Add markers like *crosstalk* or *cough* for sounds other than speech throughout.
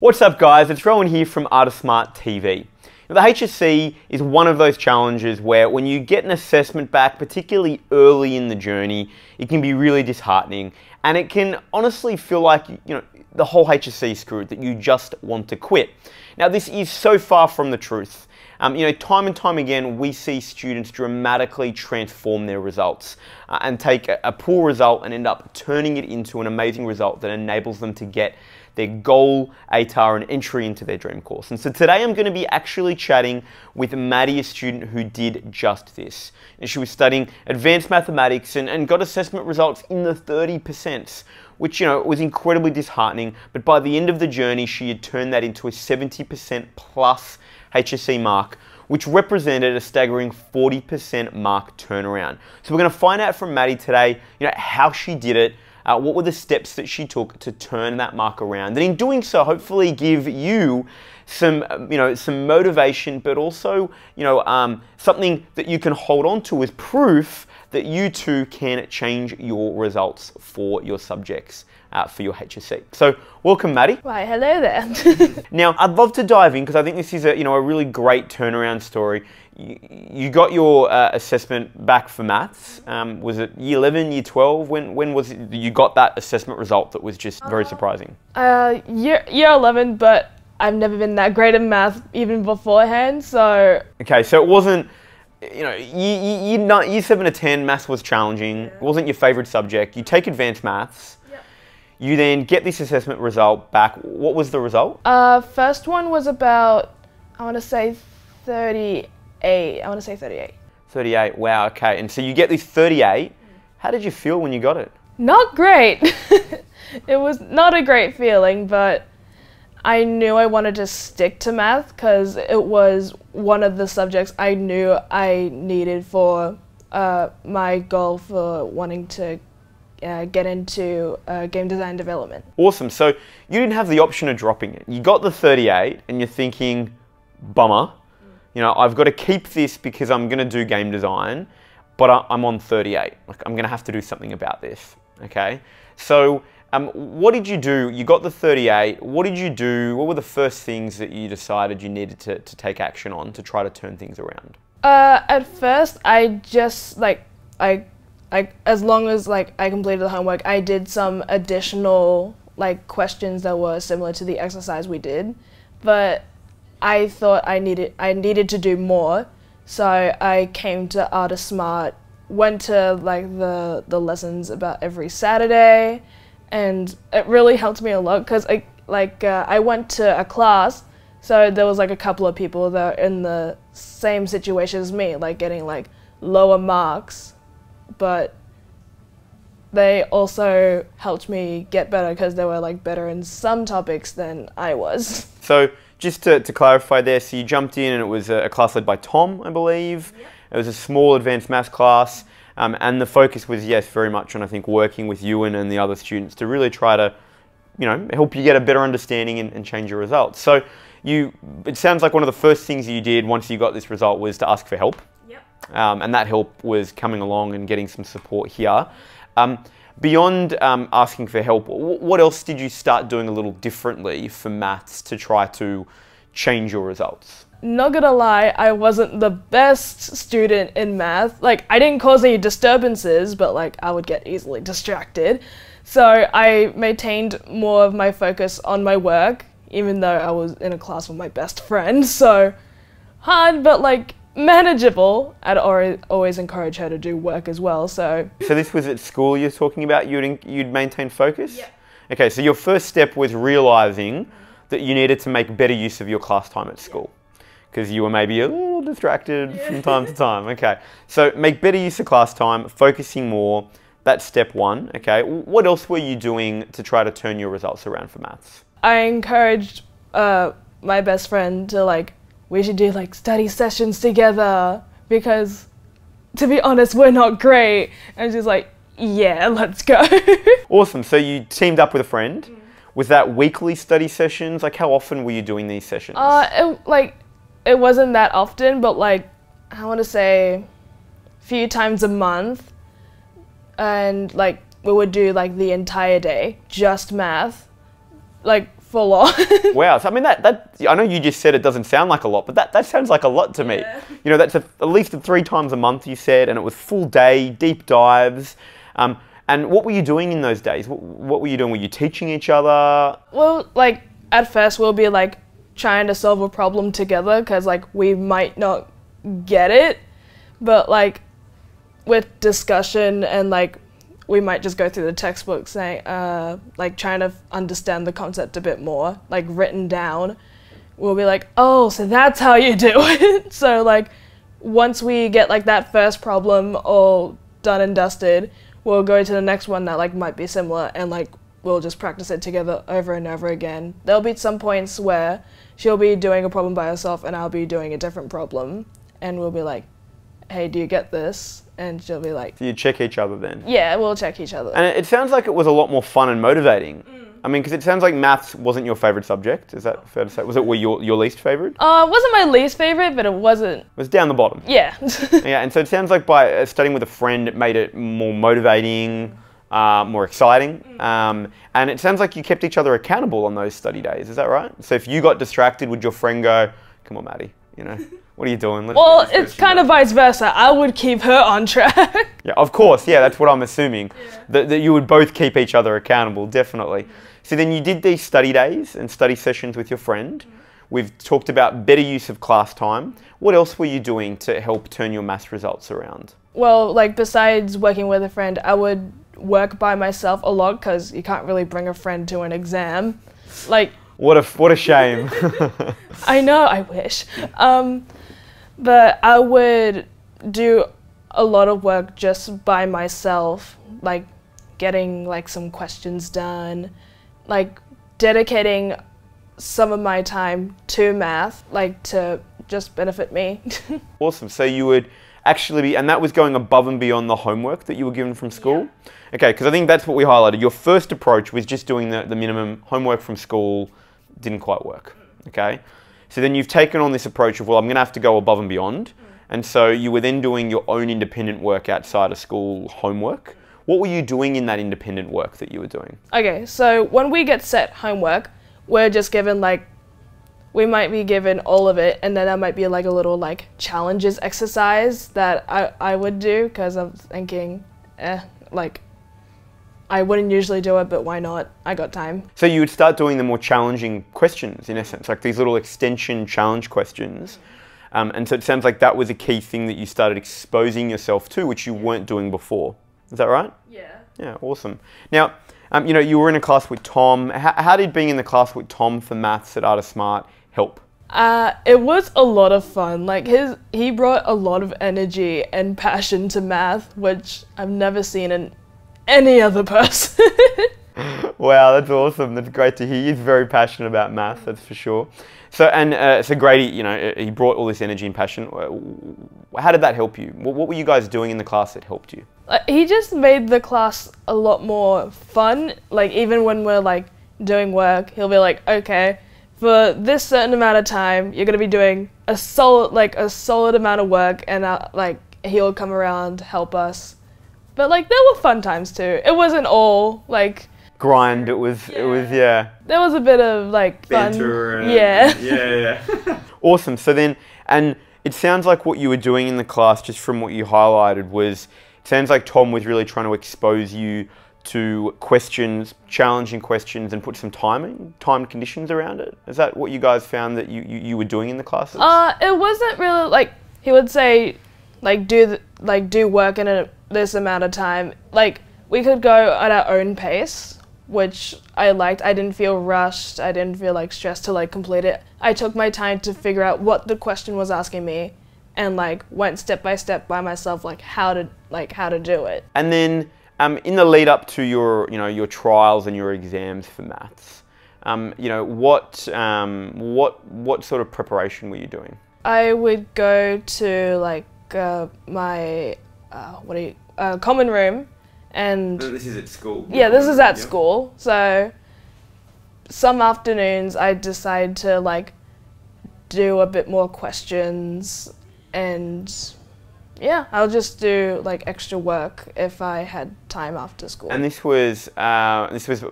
What's up guys, it's Rowan here from Art of Smart TV. Now, the HSC is one of those challenges where when you get an assessment back, particularly early in the journey, it can be really disheartening and it can honestly feel like you know the whole HSC screwed, that you just want to quit. Now this is so far from the truth. Um, you know, time and time again, we see students dramatically transform their results uh, and take a, a poor result and end up turning it into an amazing result that enables them to get their goal ATAR and entry into their dream course. And so today I'm going to be actually chatting with Maddy, a student who did just this. And she was studying advanced mathematics and, and got assessment results in the 30%, which, you know, was incredibly disheartening. But by the end of the journey, she had turned that into a 70% plus HSC mark, which represented a staggering 40% mark turnaround. So we're going to find out from Maddy today, you know, how she did it, uh, what were the steps that she took to turn that mark around? And in doing so, hopefully give you some, um, you know, some motivation, but also, you know, um, something that you can hold on to as proof that you too can change your results for your subjects. Uh, for your HSC. So welcome, Maddy. Why, hello there. *laughs* now, I'd love to dive in because I think this is a you know a really great turnaround story you, got your uh, assessment back for maths. Um, was it year 11, year 12? When, when was it you got that assessment result that was just very uh, surprising? Uh, year, year 11, but I've never been that great in math even beforehand, so... Okay, so it wasn't, you know, year, year, year, year 7 to 10, maths was challenging. It wasn't your favourite subject. You take advanced maths. You then get this assessment result back. What was the result? Uh, first one was about, I want to say 38. I want to say 38. 38. Wow. Okay. And so you get this 38. How did you feel when you got it? Not great. *laughs* it was not a great feeling, but I knew I wanted to stick to math because it was one of the subjects I knew I needed for uh, my goal for wanting to uh, get into uh, game design development. Awesome. So you didn't have the option of dropping it. You got the 38 and you're thinking, bummer you know, I've got to keep this because I'm going to do game design, but I'm on 38. Like, I'm going to have to do something about this. Okay. So, um, what did you do? You got the 38. What did you do? What were the first things that you decided you needed to, to take action on to try to turn things around? Uh, at first, I just like I, I as long as like I completed the homework, I did some additional like questions that were similar to the exercise we did, but I thought I needed I needed to do more, so I came to Art of Smart, went to like the the lessons about every Saturday, and it really helped me a lot because I like uh, I went to a class, so there was like a couple of people that are in the same situation as me, like getting like lower marks, but they also helped me get better because they were like better in some topics than I was. *laughs* So just to, to clarify there, so you jumped in and it was a, a class led by Tom, I believe. Yep. It was a small advanced maths class. Um, and the focus was, yes, very much on, I think, working with you and, and the other students to really try to, you know, help you get a better understanding and, and change your results. So you, it sounds like one of the first things you did once you got this result was to ask for help. Um, and that help was coming along and getting some support here. Um, Beyond um, asking for help, what else did you start doing a little differently for maths to try to change your results? Not gonna lie, I wasn't the best student in math. Like, I didn't cause any disturbances, but like, I would get easily distracted. So I maintained more of my focus on my work, even though I was in a class with my best friend. So hard, but like, manageable. I'd always encourage her to do work as well. So. So this was at school you're talking about. You'd you'd maintain focus. Yeah. Okay, so your first step was realizing that you needed to make better use of your class time at school because you were maybe a little distracted yeah. from time to *laughs* time. Okay, so make better use of class time, focusing more. That's step one. Okay, what else were you doing to try to turn your results around for maths? I encouraged uh, my best friend to like we should do like study sessions together because to be honest, we're not great. And she's like, yeah, let's go. *laughs* awesome. So you teamed up with a friend. Mm. Was that weekly study sessions? Like how often were you doing these sessions? Uh, it, like it wasn't that often, but like I want to say a few times a month. And like we would do like the entire day, just math. Like full on. *laughs* Wow. So I mean that that I know you just said it doesn't sound like a lot, but that, that sounds like a lot to me. Yeah. You know, that's a, at least three times a month you said, and it was full day, deep dives. Um, and what were you doing in those days? What, what were you doing? Were you teaching each other? well, like at first we'll be like trying to solve a problem together because like we might not get it, but like with discussion and like we might just go through the textbook saying uh like trying to understand the concept a bit more like written down we'll be like oh so that's how you do it. *laughs* So like once we get like that first problem all done and dusted we'll go to the next one that like might be similar and like we'll just practice it together over and over again. There'll be some points where she'll be doing a problem by herself and i'll be doing a different problem and we'll be like hey do you get this and she'll be like So you check each other then. yeah we'll check each other And it, sounds like it was a lot more fun and motivating. I mean, because it sounds like maths wasn't your favorite subject. Is that fair to say? Was it your, your least favorite? It Uh, it wasn't my least favorite, but it wasn't. It was down the bottom. Yeah. *laughs* Yeah, and so it sounds like by uh, studying with a friend, it made it more motivating, uh, more exciting, um, and it sounds like you kept each other accountable on those study days. Is that right? So if you got distracted, would your friend go, "Come on, Maddy, you know, what are you doing?" Let's well, it's kind of vice versa. I would keep her on track. *laughs* yeah, of course, yeah, that's what I'm assuming that, that you would both keep each other accountable, definitely. So then you did these study days and study sessions with your friend. Mm-hmm. We've talked about better use of class time. What else were you doing to help turn your maths results around? well, like besides working with a friend, I would work by myself a lot because you can't really bring a friend to an exam. Like What a what a shame. *laughs* I know, I wish. Um, but I would do a lot of work just by myself, like getting like some questions done, like dedicating some of my time to math, like to just benefit me. *laughs* awesome. So you would actually be, and that was going above and beyond the homework that you were given from school. Okay, because I think that's what we highlighted. Your first approach was just doing the, the minimum homework from school, didn't quite work. Okay, so then you've taken on this approach of well, I'm going to have to go above and beyond, and so you were then doing your own independent work outside of school homework. What were you doing in that independent work that you were doing? okay, so when we get set homework, we're just given like we might be given all of it and then that might be like a little like challenges exercise that I, I would do because I'm thinking eh like I wouldn't usually do it but why not I got time So you would start doing the more challenging questions, in essence, like these little extension challenge questions. Um, and so it sounds like that was a key thing that you started exposing yourself to, which you weren't doing before. Is that right? yeah Yeah, awesome. Now, um, you know, you were in a class with Tom. How, how did being in the class with Tom for maths at Art of Smart help? uh, it was a lot of fun like his he brought a lot of energy and passion to math which I've never seen in any other person *laughs* Wow, that's awesome. That's great to hear. He's very passionate about math, that's for sure. So, and uh, so Grady, you know, uh, he brought all this energy and passion. Uh, How did that help you? What, what were you guys doing in the class that helped you? Like, he just made the class a lot more fun. Like even when we're like doing work, he'll be like, "Okay, for this certain amount of time, you're gonna be doing a solid like a solid amount of work," and uh, like he'll come around help us. But like there were fun times too. It wasn't all like Grind. It was. It was. Yeah. there was a bit of like fun. *laughs* yeah. Yeah. Yeah. *laughs* awesome. So then, and it sounds like what you were doing in the class, just from what you highlighted, was it sounds like Tom was really trying to expose you to questions, challenging questions, and put some timing, timed conditions around it. Is that what you guys found that you, you, you were doing in the classes? Uh, it wasn't really like he would say, like do th- like do work in a, this amount of time. Like we could go at our own pace, which I liked. I didn't feel rushed. I didn't feel like stressed to like complete it. I took my time to figure out what the question was asking me, and like went step by step by myself, like how to like how to do it. And then um, in the lead up to your, you know, your trials and your exams for maths, um, you know, what, um, what, what sort of preparation were you doing? I would go to like uh, my uh, what do you uh, common room, and This is at school. yeah, this is at school. So some afternoons I decide to like do a bit more questions and yeah, I'll just do like extra work if I had time after school. And this was, uh, this was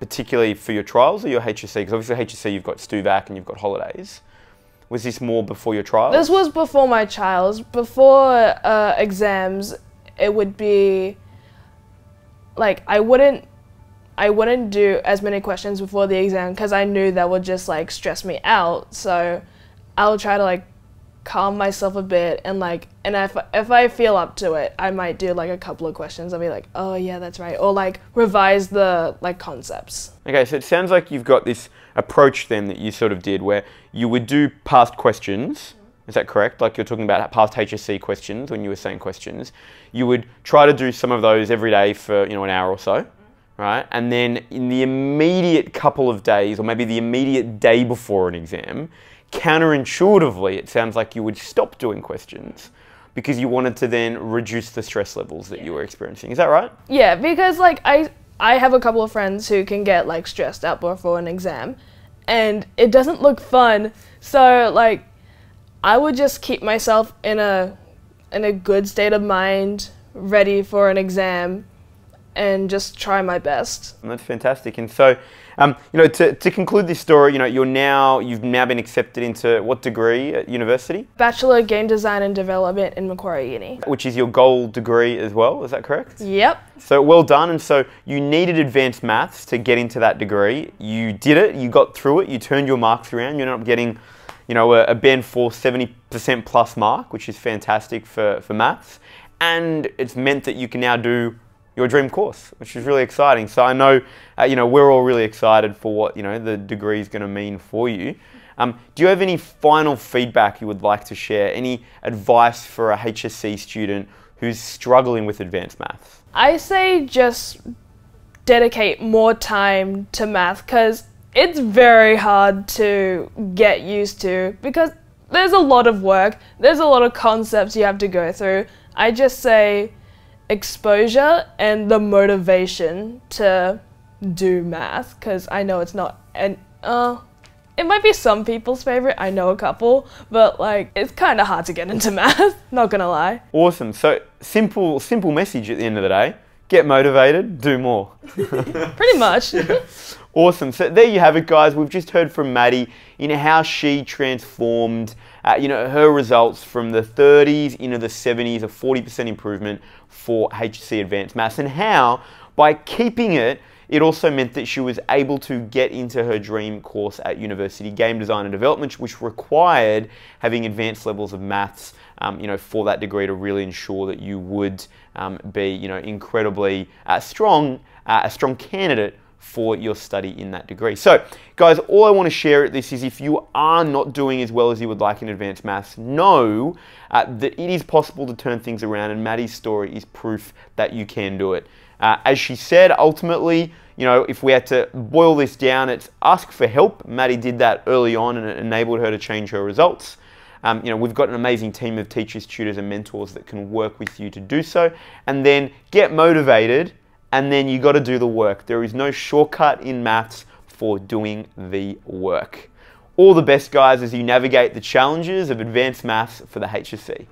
particularly for your trials or your HSC? Because obviously HSC you've got STUVAC and you've got holidays. Was this more before your trials? This was before my trials. Before uh, exams, it would be like I wouldn't I wouldn't do as many questions before the exam because I knew that would just like stress me out. So I'll try to like calm myself a bit and like and if if I feel up to it, I might do like a couple of questions. I'll be like, "Oh yeah, that's right." Or like revise the like concepts. Okay, so it sounds like you've got this approach then that you sort of did where you would do past questions. Is that correct? Like you're talking about past HSC questions when you were saying questions. You would try to do some of those every day for, you know, an hour or so right? And then in the immediate couple of days, or maybe the immediate day before an exam, counterintuitively, it sounds like you would stop doing questions because you wanted to then reduce the stress levels that you were experiencing. Is that right? Yeah, because like I I have a couple of friends who can get like stressed out before an exam and it doesn't look fun. So like I would just keep myself in a in a good state of mind, ready for an exam and just try my best. And that's fantastic. And so, um, you know, to, to conclude this story, you know, you're now you've now been accepted into what degree at university? Bachelor of Game Design and Development in Macquarie Uni. Which is your goal degree as well. Is that correct? Yep. So well done. And so you needed advanced maths to get into that degree. You did it. You got through it. You turned your marks around. You ended up getting, you know, a, a Band 4 70% plus mark, which is fantastic for for maths. And it's meant that you can now do your dream course, which is really exciting. So I know, uh, you know, we're all really excited for what you know the degree is going to mean for you. Um, do you have any final feedback you would like to share? Any advice for a HSC student who's struggling with advanced maths? I say just dedicate more time to math because it's very hard to get used to because there's a lot of work, there's a lot of concepts you have to go through. I just say exposure and the motivation to do math because I know it's not and uh it might be some people's favorite. I know a couple, but like it's kind of hard to get into *laughs* math. Not gonna lie. Awesome. So simple, simple message at the end of the day: get motivated, do more. *laughs* Pretty much. *laughs* Awesome. So there you have it, guys. We've just heard from Maddy in how she transformed, uh, you know, her results from the 30s into the 70s, a 40% improvement for HSC Advanced Maths, and how by keeping it, it also meant that she was able to get into her dream course at university, game design and development, which required having advanced levels of maths, um, you know, for that degree to really ensure that you would um, be, you know, incredibly uh, strong, uh, a strong candidate for your study in that degree. So, guys, all I want to share at this is if you are not doing as well as you would like in advanced maths, know uh, that it is possible to turn things around, and Maddy's story is proof that you can do it. Uh, as she said, ultimately, you know, if we had to boil this down, it's ask for help. Maddy did that early on, and it enabled her to change her results. Um, you know, we've got an amazing team of teachers, tutors, and mentors that can work with you to do so. And then get motivated and then you got to do the work. There is no shortcut in maths for doing the work. All the best, guys, as you navigate the challenges of advanced maths for the HSC.